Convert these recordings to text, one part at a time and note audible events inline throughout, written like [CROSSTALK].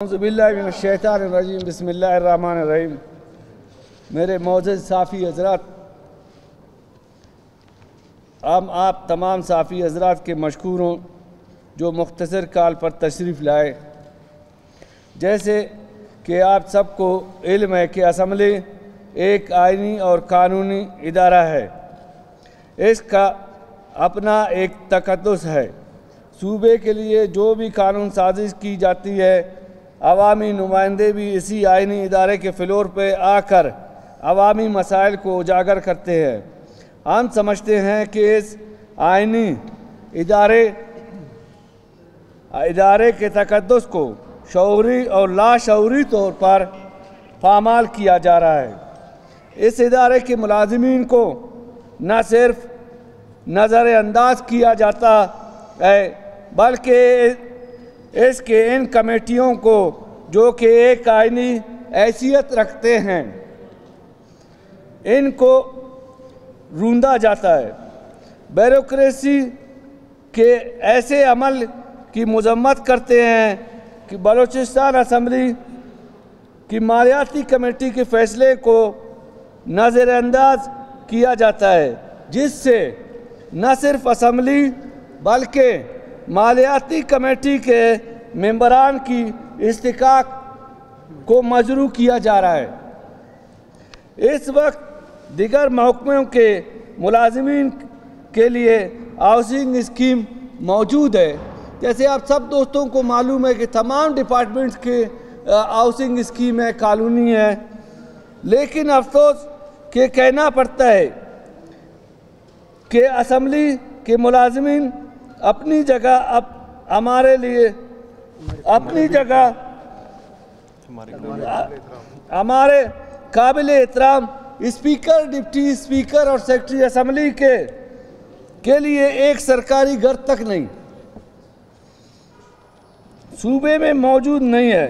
शैतानरजीम बसमीम मेरे मोज़ साफ़ी हजरात, हम आप तमाम साफ़ी हजरात के मशहूर हों, जो मुख्तसर काल पर तशरीफ़ लाए। जैसे कि आप सबको इल्म है कि असम्बली एक आइनी और कानूनी इदारा है। इसका अपना एक तकदस है। सूबे के लिए जो भी कानून साजिश की जाती है अवामी नुमाइंदे भी इसी आइनी इदारे के फ्लोर पर आकर अवामी मसाइल को उजागर करते हैं। हम समझते हैं कि इस आइनी इदारे इदारे के तकदस को शौरी और लाशौरी तौर पर पामाल किया जा रहा है। इस इदारे के मुलाजमीन को न सिर्फ़ नज़रअंदाज किया जाता है, बल्कि इसके इन कमेटियों को, जो कि एक आइनी हैसियत रखते हैं, इनको रूंदा जाता है। ब्यूरोक्रेसी के ऐसे अमल की मजम्मत करते हैं कि बलूचिस्तान असम्बली की मालियाती कमेटी के फैसले को नज़रअंदाज किया जाता है, जिससे न सिर्फ़ असम्बली, बल्कि मालियाती कमेटी के मेंबरान की इस्तिकाक को मजरू किया जा रहा है। इस वक्त दिगर महकमों के मुलाजमीन के लिए हाउसिंग स्कीम मौजूद है। जैसे आप सब दोस्तों को मालूम है कि तमाम डिपार्टमेंट्स के हाउसिंग स्कीम है कॉलोनी है। लेकिन अफसोस के कहना पड़ता है कि असम्बली के मुलाजमीन अपनी जगह अब हमारे लिए अपनी जगह हमारे काबिल एहतराम स्पीकर डिप्टी स्पीकर और सेक्रेटरी असम्बली के के लिए एक सरकारी घर तक नहीं। सूबे में मौजूद नहीं है।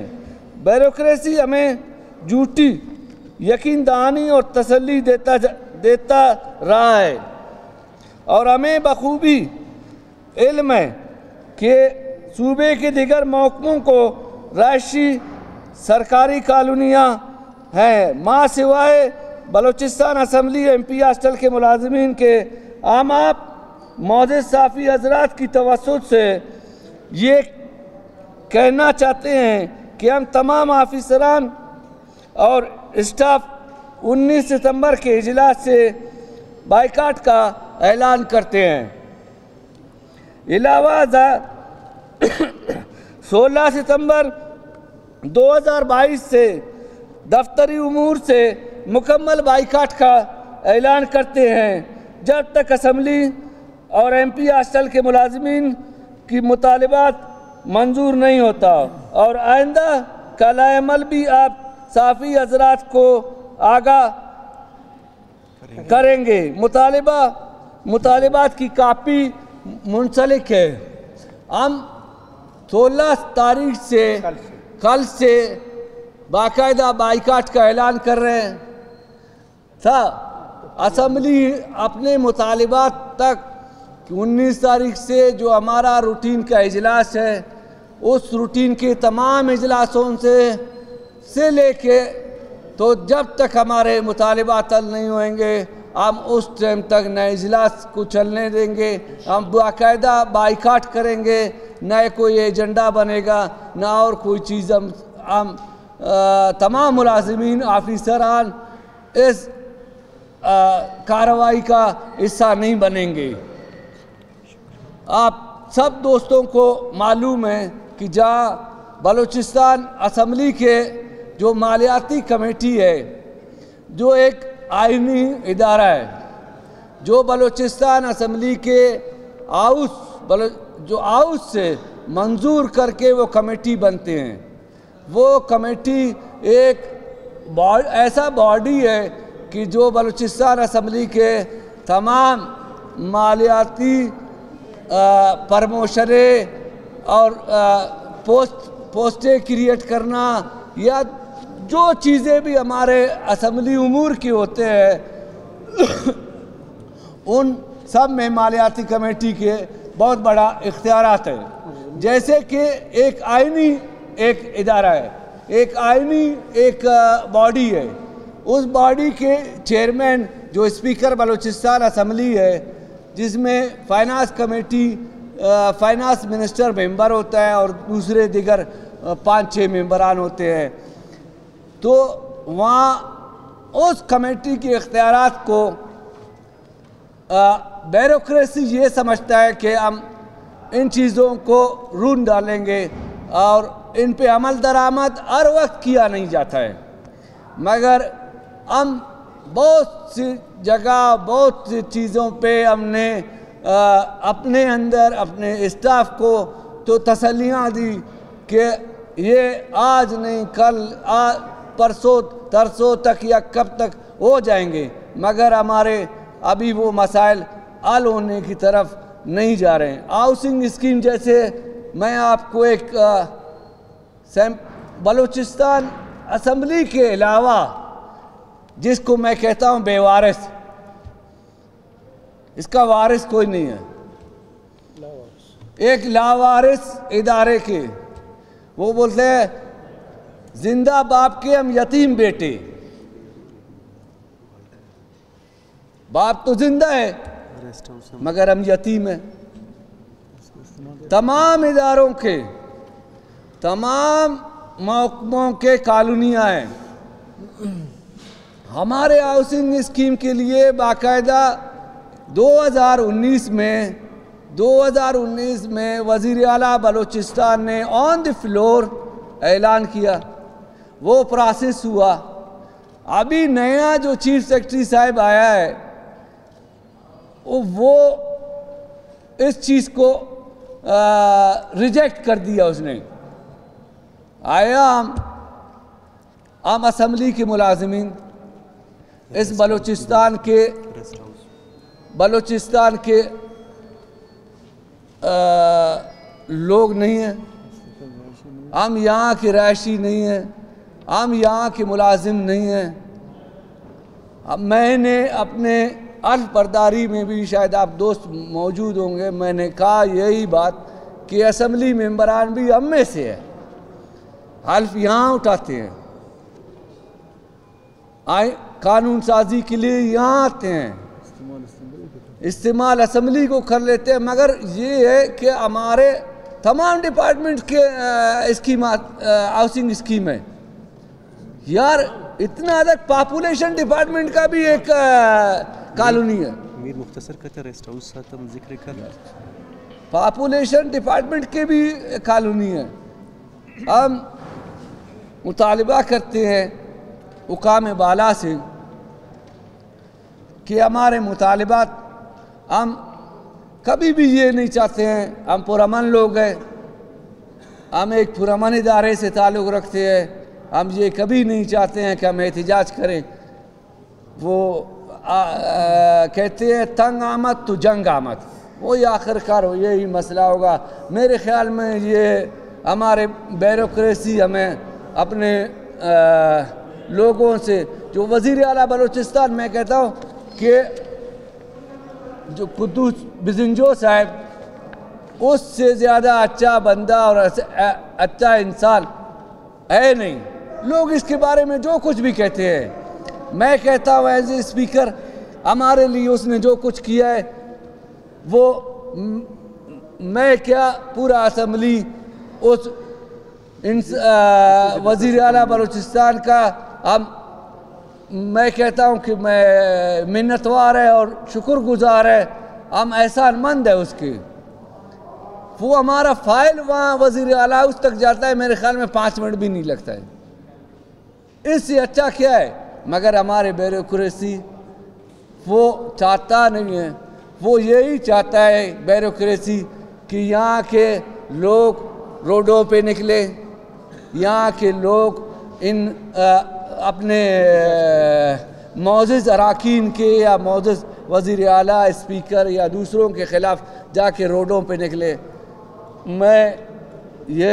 ब्यूरोक्रेसी हमें झूठी यकीन दहानी और तसल्ली देता देता रहा है। और हमें बखूबी इल्म है कि सूबे के दिगर महकमों को राष्ट्रीय सरकारी कॉलोनियाँ हैं। माँ सिवाय Balochistan assembly M P hostel के मुलाजमीन के आम आप मौज साफ़ी हजरात की तवसत से ये कहना चाहते हैं कि हम तमाम ऑफिसरान और स्टाफ 19 सितंबर के अजलास से बाइकाट का ऐलान करते हैं। अलावा [COUGHS] सोलह सितंबर 2022 से दफ्तरी उमूर से मुकम्मल बाइकाट का ऐलान करते हैं। जब तक असम्बली और एम पी हॉस्टल के मुलाजमीन की मुतालबात मंजूर नहीं होता और आइंदा कलामल भी आप साफ़ी हजरात को आगा करेंगे। मुतालबा मुतालबात की कापी मुंसलिक है। हम सोलह तारीख से कल से। बाकायदा बाइकाट का ऐलान कर रहे हैं। था असम्बली अपने मुतालबात तक उन्नीस तारीख से जो हमारा रूटीन का इजलास है उस रूटीन के तमाम इजलासों से से लेके तो जब तक हमारे मुतालबात हल नहीं होंगे हम उस टाइम तक नए इजलास को चलने देंगे, हम बाकायदा बाइकाट करेंगे, न कोई एजेंडा बनेगा, न और कोई चीज़ हम हम तमाम मुलाजमीन ऑफिसरान इस कार्रवाई का हिस्सा नहीं बनेंगे। आप सब दोस्तों को मालूम है कि जहाँ बलूचिस्तान असम्बली के जो मालियाती कमेटी है, जो एक आइनी इदारा है। जो बलूचिस्तान असम्बली के हाउस बलो जो हाउस से मंजूर करके वो कमेटी बनते हैं। वो कमेटी एक ऐसा बॉडी है कि जो बलूचिस्तान असम्बली के तमाम मालियाती प्रमोशने और आ, पोस्ट पोस्टें क्रिएट करना या जो चीज़ें भी हमारे असम्बली उमूर की होते हैं, उन सब में मालियाती कमेटी के बहुत बड़ा इख्तियार है। जैसे कि एक आइनी एक इदारा है, एक आइनी एक बॉडी है। उस बॉडी के चेयरमैन जो स्पीकर बलूचिस्तान असम्बली है, जिसमें finance committee finance minister member होता है और दूसरे दिगर पाँच छः मेंबरान होते हैं। तो वहाँ उस कमेटी के इख्तियार को बैरोक्रेसी ये समझता है कि हम इन चीज़ों को रून डालेंगे और इन पे अमल दरामद हर वक्त किया नहीं जाता है। मगर हम बहुत सी जगह बहुत सी चीज़ों पे हमने आ, अपने अंदर अपने स्टाफ को तो तसलियाँ दी कि ये आज नहीं कल आ परसों तरसों तक या कब तक हो जाएँगे मगर हमारे अभी वो मसाइल हल होने की तरफ़ नहीं जा रहे हैं। हाउसिंग स्कीम जैसे मैं आपको एक बलूचिस्तान असम्बली के अलावा जिसको मैं कहता हूँ बेवारिस इसका वारिस कोई नहीं है। एक लावारिस इदारे के वो बोलते हैं ज़िंदा बाप के हम यतीम बेटे। बाप तो ज़िंदा है, मगर हम यतीम हैं। तमाम इदारों के, तमाम महकमों के कॉलोनियाँ हैं। हमारे हाउसिंग स्कीम के लिए बाकायदा 2019 में 2019 में वज़ी अला बलूचिस्तान ने ऑन द फ्लोर ऐलान किया। वो प्रोसेस हुआ। अभी नया जो चीफ सेक्रेटरी साहब आया है वो इस चीज़ को रिजेक्ट कर दिया उसने। आया हम आम असम्बली के मुलाजमीन इस बलूचिस्तान के बलूचिस्तान के आ, लोग नहीं हैं। हम यहाँ के रहायशी नहीं हैं। हम यहाँ के मुलाजिम नहीं हैं। अब मैंने अपने बरदारी में भी शायद आप दोस्त मौजूद होंगे, मैंने कहा यही बात कि असम्बली मेंबरान भी हम में से है। हल्फ यहाँ उठाते हैं। आए, कानून साजी के लिए यहाँ आते हैं। इस्तेमाल असम्बली को कर लेते हैं, मगर ये है कि हमारे तमाम डिपार्टमेंट के स्कीम हाउसिंग स्कीम है। यार इतना अधिक पॉपुलेशन डिपार्टमेंट का भी एक कॉलोनी है। मीर मुख्तसर कहते रेस्ट हाउस तुम ज़िक्र कर पॉपुलेशन डिपार्टमेंट के भी कॉलोनी है। हम मुतालबा करते हैं उकाम बाला से कि हमारे मुतालबात हम कभी भी ये नहीं चाहते हैं हम पुरमन लोग हैं। हम एक पुरमन इदारे से ताल्लुक़ रखते हैं। हम ये कभी नहीं चाहते हैं कि हम एहतजाज करें। वो आ, आ, कहते हैं तंग आमद तो जंग आमद। वही आखिरकार हो यही मसला होगा। मेरे ख्याल में ये हमारे बैरोक्रेसी हमें अपने आ, लोगों से जो वज़ी अला बलूचिस्तान मैं कहता हूँ कि जो कुद्दूस बिजंजो साहब उससे ज़्यादा अच्छा बंदा और अच्छा इंसान है नहीं। लोग इसके बारे में जो कुछ भी कहते हैं। मैं कहता हूँ एज ए स्पीकर हमारे लिए उसने जो कुछ किया है, वो मैं क्या पूरा असम्बली उस वज़ी अला बलूचिस्तान का, हम, मैं कहता हूँ कि मैं मिन्नतवार है और शुक्रगुजार है, हम एहसान मंद है उसकी। वो हमारा फ़ाइल वहाँ वज़ी अला उस तक जाता है, मेरे ख्याल में पाँच मिनट भी नहीं लगता है। इससे अच्छा क्या है? मगर हमारे बैरोक्रेसी वो चाहता नहीं है। वो यही चाहता है बैरोक्रेसी कि यहाँ के लोग रोडों पे निकले यहाँ के लोग इन आ, अपने मोज़ अरकान के या मोज़ वज़ी अला स्पीकर या दूसरों के ख़िलाफ़ जाके रोडों पे निकले। मैं ये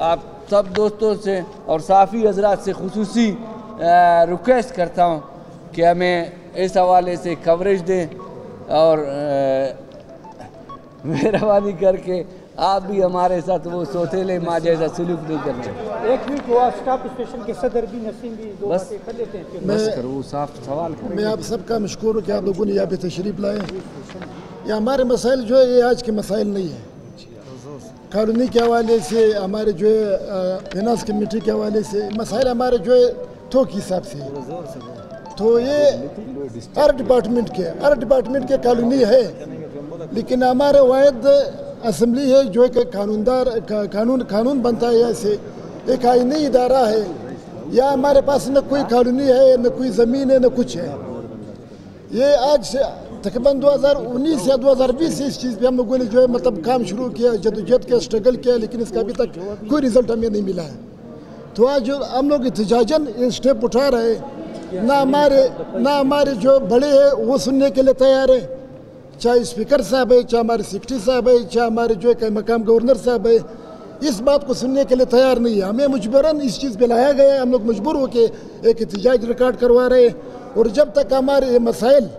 आप सब दोस्तों से और साफ़ी हजरात से खसूस रिक्वेस्ट करता हूँ कि हमें इस हवाले से कवरेज दें और मेहरबानी करके आप भी हमारे साथ वो सौतेले माँ जैसा सलूक नहीं करना एक मिनट स्टाफ स्टेशन के सदर भी नसीम भी दो बस। कर लेते हैं। बस करो साफ़ सवाल करो मैं आप सबका मशहूर हूँ कि आप लोगों ने यहाँ पे तशरीफ़ लाए ये हमारे मसाइल जो है ये आज के मसाइल नहीं है। कानूनी के हवाले से हमारे जो है फिनांस कमेटी के हवाले से मसाइल हमारे जो है थोक हिसाब से। तो ये हर डिपार्टमेंट के हर डिपार्टमेंट के कानूनी है लेकिन हमारे वायद असम्बली है जो एक कानूनदार का, कानून कानून बनता है ऐसे एक आईनी इदारा है या हमारे पास न कोई कानूनी है न कोई ज़मीन है न कुछ है ये आज तकरीबन 2019 या 2020 से इस चीज़ पे हम लोगों ने जो है मतलब काम शुरू किया जदोजहद किया स्ट्रगल किया लेकिन इसका अभी तक कोई रिज़ल्ट हमें नहीं मिला है तो आज हम लोग एहतजाजन ये स्टेप उठा रहे हैं ना हमारे ना हमारे जो बड़े हैं वो सुनने के लिए तैयार है चाहे स्पीकर साहब है चाहे हमारे सेक्रेटरी साहब है चाहे हमारे जो है मकाम गवर्नर साहब है इस बात को सुनने के लिए तैयार नहीं है हमें मजबूरन इस चीज़ पर लाया गया है हम लोग मजबूर होके एक एहतजाज रिकॉर्ड करवा रहे हैं और जब तक हमारे ये मसाइल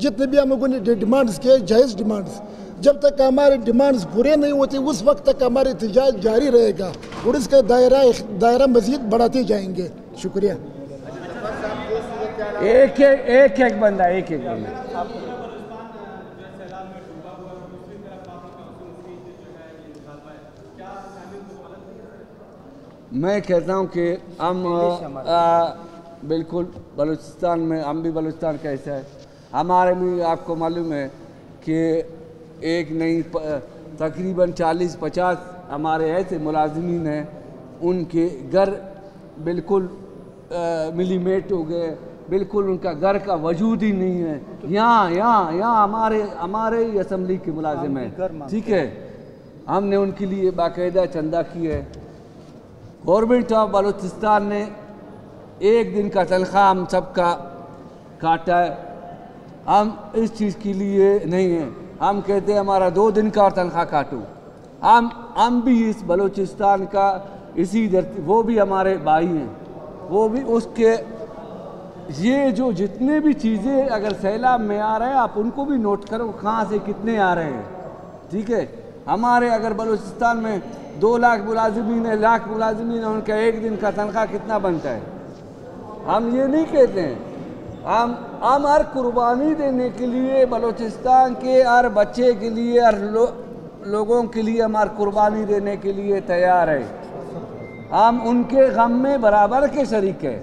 जितने भी हम लोगों ने डिमांड्स किए जायज़ डिमांड्स जब तक हमारे डिमांड्स पूरे नहीं होते उस वक्त तक हमारे एहतजाज जारी रहेगा और इसका दायरा दायरा मजीद बढ़ाते जाएँगे। शुक्रिया। एक एक एक एक बंदा एक एक बंदा। मैं कहता हूँ कि हम बिल्कुल बलूचिस्तान में हम भी बलूचिस्तान का हिस्सा है। हमारे भी आपको मालूम है कि एक नहीं तकरीबन 40-50 हमारे ऐसे मुलाजमीन हैं उनके घर बिल्कुल मिलीमेट हो गए बिल्कुल उनका घर का वजूद ही नहीं है। यहाँ यहाँ यहाँ हमारे हमारे ही असम्बली के मुलाजिम हैं। ठीक है? हमने उनके लिए बाकायदा चंदा की है। गवर्नमेंट ऑफ़ बलूचिस्तान ने एक दिन का तनख्वाह हम सबका काटा है। हम इस चीज़ के लिए नहीं हैं। हम कहते हैं, हमारा दो दिन का तनख्वाह काटो। हम हम भी इस बलूचिस्तान का, इसी धरती, वो भी हमारे भाई हैं। वो भी उसके, ये जो जितने भी चीज़ें अगर सैलाब में आ रहे हैं, आप उनको भी नोट करो कहाँ से कितने आ रहे हैं। ठीक है? हमारे अगर बलूचिस्तान में दो लाख मुलाजमीन है, लाख मुलाजमीन है, उनका एक दिन का तनख्वाह कितना बनता है? हम ये नहीं कहते हैं। हम हम हर कुर्बानी देने के लिए बलूचिस्तान के हर बच्चे के लिए हर लो, लोगों के लिए हम हर कुर्बानी देने के लिए तैयार है। हम उनके गम में बराबर के शरीक हैं।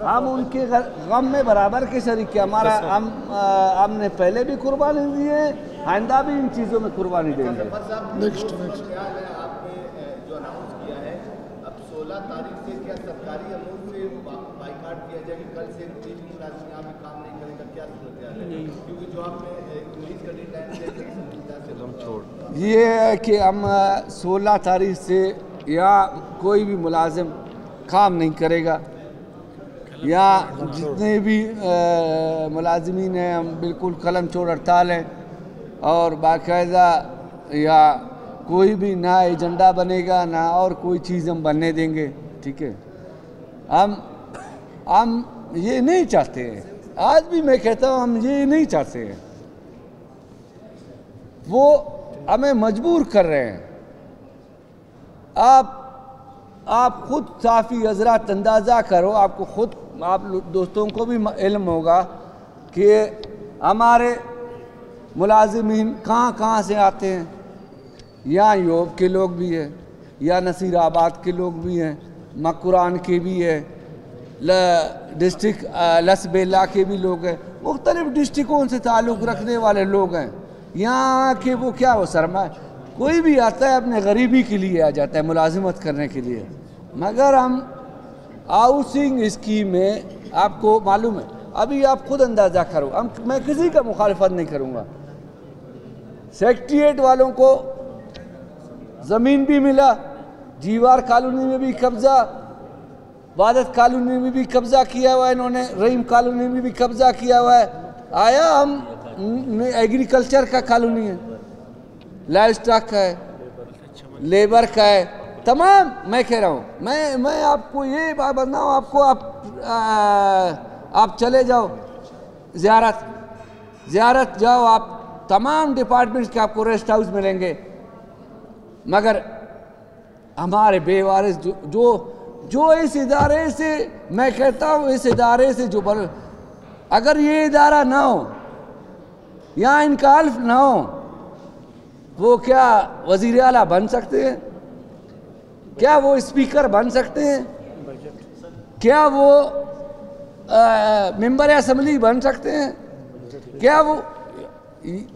हम उनके गम में बराबर के शरीक हैं। हमारा हम हमने पहले भी कुर्बानी दी है आइंदा भी इन चीज़ों में कुर्बानी देंगे नेक्स्ट नेक्स्ट आपने जो अनाउंस किया है अब 16 तारीख से क्या सरकारी अमूल से बाइकाट किया जाएगा कल से कोई भी मुलाजिम यहाँ पे काम नहीं करेगा क्या सूरत है क्योंकि जो आपने रिलीज़ का डेडलाइन दिया था, संजीदा से ये है कि हम सोलह तारीख से या कोई भी मुलाजिम काम नहीं करेगा। या जितने भी मुलाजमीन हैं, हम बिल्कुल कलम छोड़ हड़ताल हैं और बाकायदा या कोई भी ना एजेंडा बनेगा, ना और कोई चीज़ हम बनने देंगे, ठीक है? हम हम ये नहीं चाहते हैं। आज भी मैं कहता हूँ, हम ये नहीं चाहते हैं। वो हमें मजबूर कर रहे हैं। आप आप खुद साफ़ी हजरात अंदाज़ा करो, आपको खुद, आप दोस्तों को भी इल्म होगा कि हमारे मुलाजमीन कहाँ कहाँ से आते हैं। यहाँ योग के लोग भी हैं या नसीराबाद के लोग भी हैं मकुरान के भी हैं डिस्ट्रिक्ट लसबेला के भी लोग हैं। मुख्तलिफ़ डिस्ट्रिकों से ताल्लुक़ रखने वाले लोग हैं। यहाँ आके वो क्या हो सरमा कोई भी आता है, अपने गरीबी के लिए आ जाता है, मुलाजिमत करने के लिए। मगर हम हाउसिंग स्कीम में आपको मालूम है, अभी आप खुद अंदाज़ा करो, हम, मैं किसी का मुखालफत नहीं करूँगा। सेक्रेटरीट वालों को ज़मीन भी मिला, जीवार कॉलोनी में भी कब्ज़ा वादत कॉलोनी में भी कब्ज़ा किया हुआ है इन्होंने, रहीम कॉलोनी में भी कब्ज़ा किया हुआ है। आया हम एग्रीकल्चर का कॉलोनी है। लाइफ स्टॉक का है लेबर का है। तमाम मैं कह रहा हूँ मैं मैं आपको ये बात बताऊँ आपको आप आ, आप चले जाओ ज़ियारत ज़ियारत जाओ आप तमाम डिपार्टमेंट्स के आपको रेस्ट हाउस मिलेंगे। मगर हमारे बेवारिस जो जो जो इस इदारे से मैं कहता हूँ इस इदारे से जो बल अगर ये इदारा ना हो या इनका अल्फ ना हो, वो क्या वज़ीर आला बन सकते हैं? क्या वो स्पीकर बन सकते हैं? क्या वो मेंबर असम्बली बन सकते हैं? क्या वो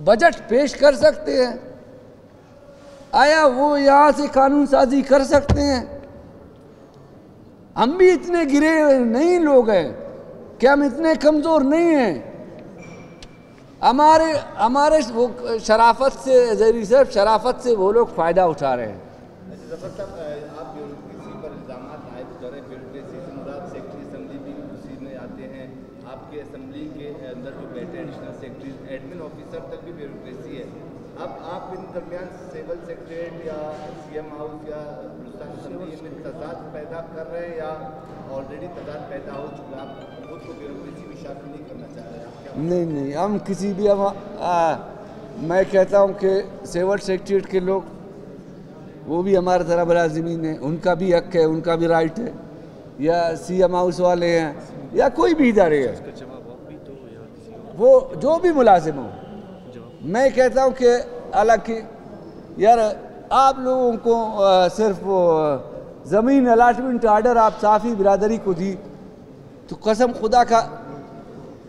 बजट पेश कर सकते हैं? आया वो यहाँ से कानून साजी कर सकते हैं? हम भी इतने गिरे नहीं लोग हैं। क्या हम इतने कमज़ोर नहीं हैं? हमारे हमारे वो शराफत से जहरी साहब शराफत से वो लोग फ़ायदा उठा रहे हैं। अ, आए तो से आपके के अंदर एडिशनल ऑफिसर तक भी है। अब आप दरमियान सिविल या हाउस या पैदा कर रहे हैं या ऑलरेडी पैदा हो चुका नहीं नहीं हम किसी भी हम आ, मैं कहता हूँ कि सिविल सेक्रेटरीट के लोग वो भी हमारे तरह मुलाजिमीन है उनका भी हक है उनका भी राइट है या सी एम हाउस वाले हैं या कोई भी इदारे है। वो जो भी मुलाजिम हो। मैं कहता हूँ कि हालाँकि यार आप लोगों को आ, सिर्फ़ ज़मीन अलाटमेंट आर्डर आप साफ़ी बिरादरी को दी तो कसम खुदा का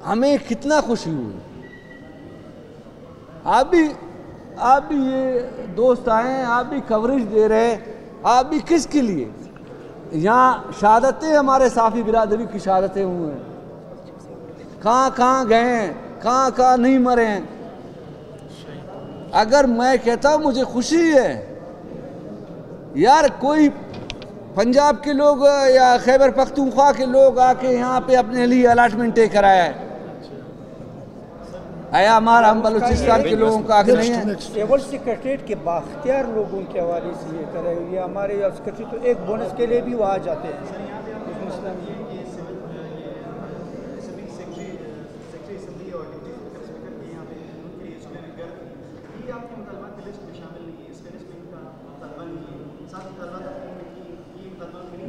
हमें कितना खुशी हुई। आप भी आप भी ये दोस्त आए हैं, आप भी कवरेज दे रहे हैं, आप भी किसके लिए? यहाँ शहादतें हमारे साफ़ी बिरादरी की शहादतें हुए हैं। कहाँ कहाँ गए हैं, कहाँ कहाँ नहीं मरे हैं? अगर मैं कहता हूँ, मुझे खुशी है। यार, कोई पंजाब के लोग या खैबर पख्तूनख्वा के लोग आके यहाँ पे अपने लिए अलाटमेंटें कराया है। आया हमारा हम बलूचिस्तान के लोगों का आगे नहीं है। सेक्रेटरीट के बाख्तियार लोगों के हवाले से ये करे ये हमारे सेक्रेटरी तो एक बोनस के लिए भी वहाँ जाते हैं।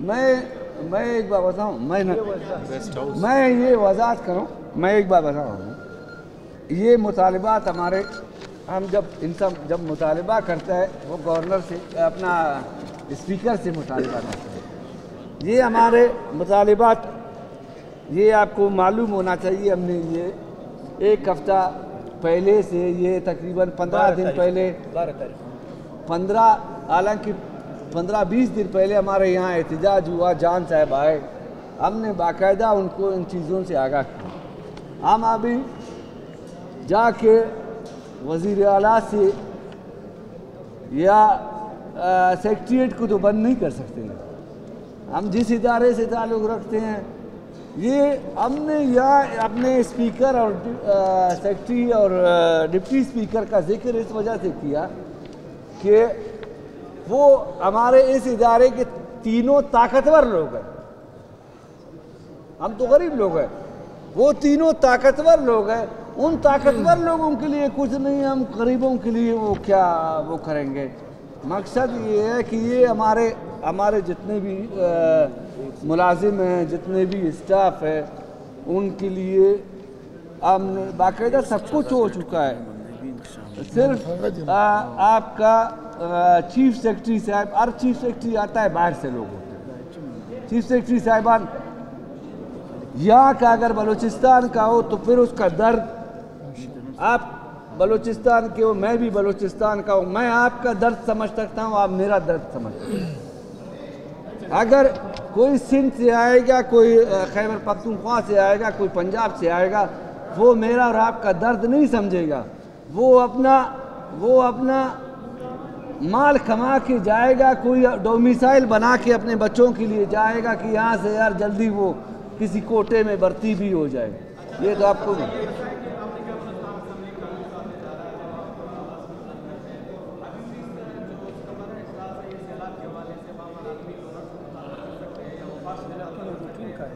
में मैं एक बात बताऊँ मैं न, मैं ये वजाहत करूँ मैं एक बात बताऊँ ये मुतालबात हमारे हम जब इन सब जब मुतालबा करता है वो गवर्नर से अपना स्पीकर से मुतालबा करता है। ये हमारे मुतालबात ये आपको मालूम होना चाहिए हमने ये एक हफ़्ता पहले से ये तकरीबन पंद्रह दिन पहले पंद्रह हालाँकि पंद्रह बीस दिन पहले हमारे यहाँ एहतजाज हुआ जान साहब आए। हमने बाकायदा उनको इन चीज़ों से आगाह किया। हम अभी जाके वज़ीर अला से या सेक्रेटरीट को तो बंद नहीं कर सकते हैं। हम जिस इदारे से ताल्लुक़ रखते हैं, ये हमने यहाँ अपने स्पीकर और सेक्रेटरी और डिप्टी स्पीकर का ज़िक्र इस वजह से किया कि वो हमारे इस इदारे के तीनों ताकतवर लोग हैं। हम तो गरीब लोग हैं। वो तीनों ताकतवर लोग हैं उन ताकतवर लोगों के लिए कुछ नहीं हम गरीबों के लिए वो क्या वो करेंगे? मकसद ये है कि ये हमारे हमारे जितने भी मुलाजिम हैं जितने भी स्टाफ है उनके लिए हमने बाकायदा सब कुछ हो चुका है। सिर्फ़ आ, आपका आ, चीफ सेक्रेटरी साहब हर चीफ सेक्रेटरी आता है बाहर से लोग होते चीफ सेक्रेटरी साहबान यहाँ का अगर बलूचिस्तान का हो तो फिर उसका दर्द आप बलूचिस्तान के हो, मैं भी बलूचिस्तान का हूँ। मैं आपका दर्द समझ सकता हूँ, आप मेरा दर्द समझ सकते अगर कोई सिंध से आएगा, कोई खैबर पख्तूनख्वा से आएगा, कोई पंजाब से आएगा, वो मेरा और आपका दर्द नहीं समझेगा। वो अपना वो अपना माल कमा के जाएगा, कोई डोमिसाइल बना के अपने बच्चों के लिए जाएगा कि यहाँ से यार जल्दी वो किसी कोटे में भर्ती भी हो जाए। ये तो आपको रूटीन का है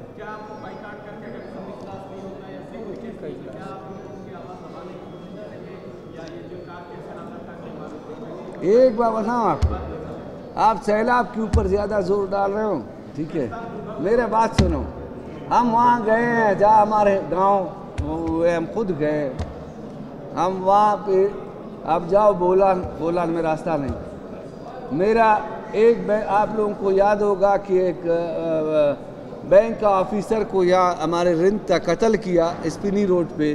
रूटीन का इजलास एक बार बताऊँ आपको। आप सैलाब के ऊपर ज़्यादा ज़ोर डाल रहे हो, ठीक है? मेरे बात सुनो। हम वहाँ गए हैं, जहाँ हमारे गाँव हम खुद गए। हम वहाँ पे, अब जाओ बोलान बोलान में रास्ता नहीं। मेरा एक आप लोगों को याद होगा कि एक बैंक का ऑफिसर को यहाँ हमारे रिंद का कत्ल किया, स्पिनी रोड पे।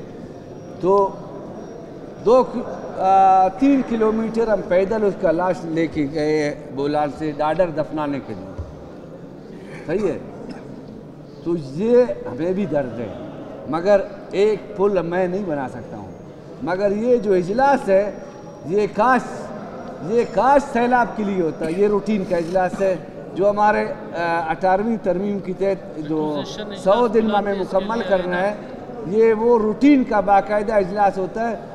तो दो आ, तीन किलोमीटर हम पैदल उसका लाश लेके गए बोलान से डाडर दफनाने के लिए। सही है? तो ये हमें भी दर्द है। मगर एक पुल मैं नहीं बना सकता हूँ। मगर ये जो इजलास है ये काश ये काश सैलाब के लिए होता है। ये रूटीन का इजलास है जो हमारे अठारहवीं तरमीम की तहत जो सौ दिन में मुकम्मल करना है ये वो रूटीन का बाकायदा इजलास होता है।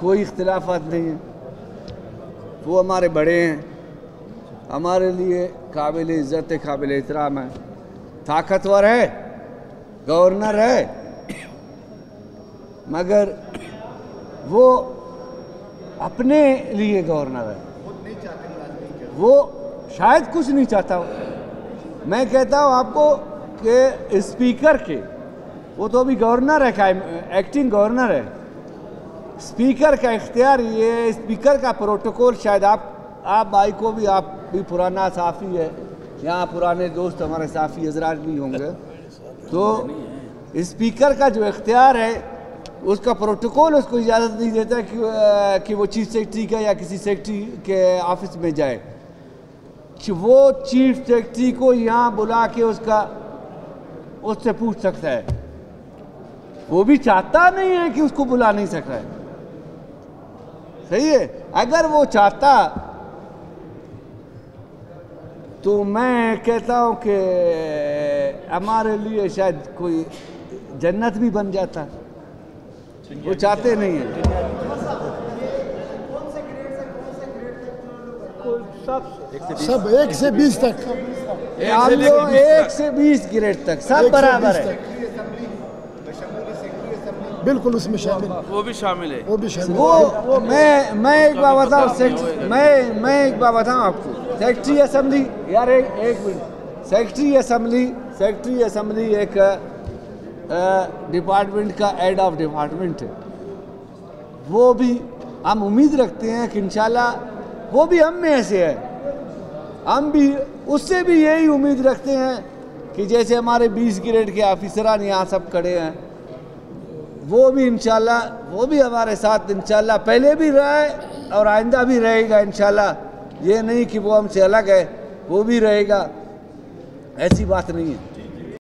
कोई इख्तलाफात नहीं है। वो हमारे बड़े हैं। हमारे लिए काबिल इज़्ज़त काबिल एहतराम है। ताकतवर है, गवर्नर है। मगर वो अपने लिए गवर्नर है। वो शायद कुछ नहीं चाहता। मैं कहता हूँ आपको कि स्पीकर के, वो तो अभी गवर्नर है एक्टिंग गवर्नर है। स्पीकर का इख्तियार ये स्पीकर का प्रोटोकॉल शायद आप आप भाई को भी आप भी पुराना साफ़ी है यहाँ पुराने दोस्त हमारे साफ़ी हजरात भी होंगे। तो स्पीकर का जो इख्तियार है उसका प्रोटोकॉल उसको इजाज़त नहीं देता कि, कि वो चीफ सेक्रेटरी का या किसी सेक्रेटरी के ऑफ़िस में जाए। वो चीफ सेक्रेटरी को यहाँ बुला के उसका उससे पूछ सकता है। वो भी चाहता नहीं है कि उसको बुला नहीं सका है। सही है? अगर वो चाहता तो मैं कहता हूँ कि हमारे लिए शायद कोई जन्नत भी बन जाता। वो चाहते नहीं है। सब एक से बीस तक। हम लोग एक से बीस ग्रेड तक सब बराबर है। बिल्कुल उसमें शामिल। वो भी शामिल है। वो भी शामिल वो वो मैं मैं एक बात बताऊँ मैं मैं एक बात बताऊँ आपको। सेक्रेटरी असेंबली यार एक एक minute. Secretary assembly secretary assembly एक डिपार्टमेंट का हेड ऑफ़ डिपार्टमेंट है। वो भी हम उम्मीद रखते हैं कि इंशाल्लाह वो भी हम में ऐसे है। हम भी उससे भी यही उम्मीद रखते हैं कि जैसे हमारे 20 ग्रेड के ऑफिसरान यहाँ सब खड़े हैं। वो भी इन वो भी हमारे साथ इन पहले भी रहा है और आइंदा भी रहेगा इन ये नहीं कि वो हमसे अलग है, वो भी रहेगा। ऐसी बात नहीं है।